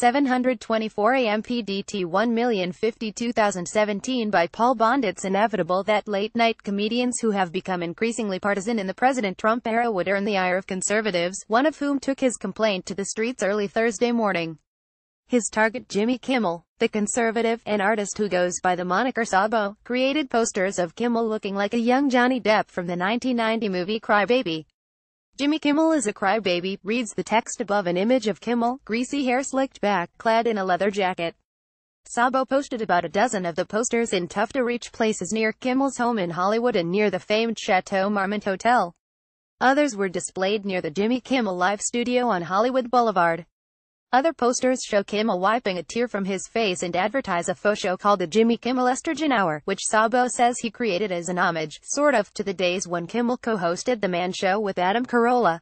724 AM PDT 1052017 by Paul Bond It's inevitable that late-night comedians who have become increasingly partisan in the President Trump era would earn the ire of conservatives, one of whom took his complaint to the streets early Thursday morning. His target Jimmy Kimmel, the conservative, and artist who goes by the moniker Sabo, created posters of Kimmel looking like a young Johnny Depp from the 1990 movie Cry Baby. Jimmy Kimmel is a crybaby, reads the text above an image of Kimmel, greasy hair slicked back, clad in a leather jacket. Sabo posted about a dozen of the posters in tough-to-reach places near Kimmel's home in Hollywood and near the famed Chateau Marmont Hotel. Others were displayed near the Jimmy Kimmel Live studio on Hollywood Boulevard. Other posters show Kimmel wiping a tear from his face and advertise a faux show called the Jimmy Kimmel Estrogen Hour, which Sabo says he created as an homage, sort of, to the days when Kimmel co-hosted The Man Show with Adam Carolla.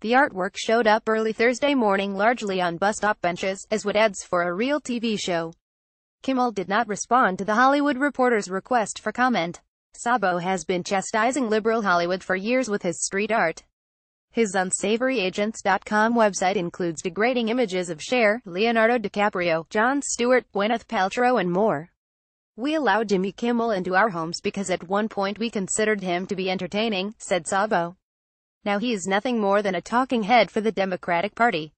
The artwork showed up early Thursday morning largely on bus stop benches, as would ads for a real TV show. Kimmel did not respond to the Hollywood Reporter's request for comment. Sabo has been chastising liberal Hollywood for years with his street art. His unsavoryagents.com website includes degrading images of Cher, Leonardo DiCaprio, Jon Stewart, Gwyneth Paltrow and more. We allow Jimmy Kimmel into our homes because at one point we considered him to be entertaining, said Sabo. Now he is nothing more than a talking head for the Democratic Party.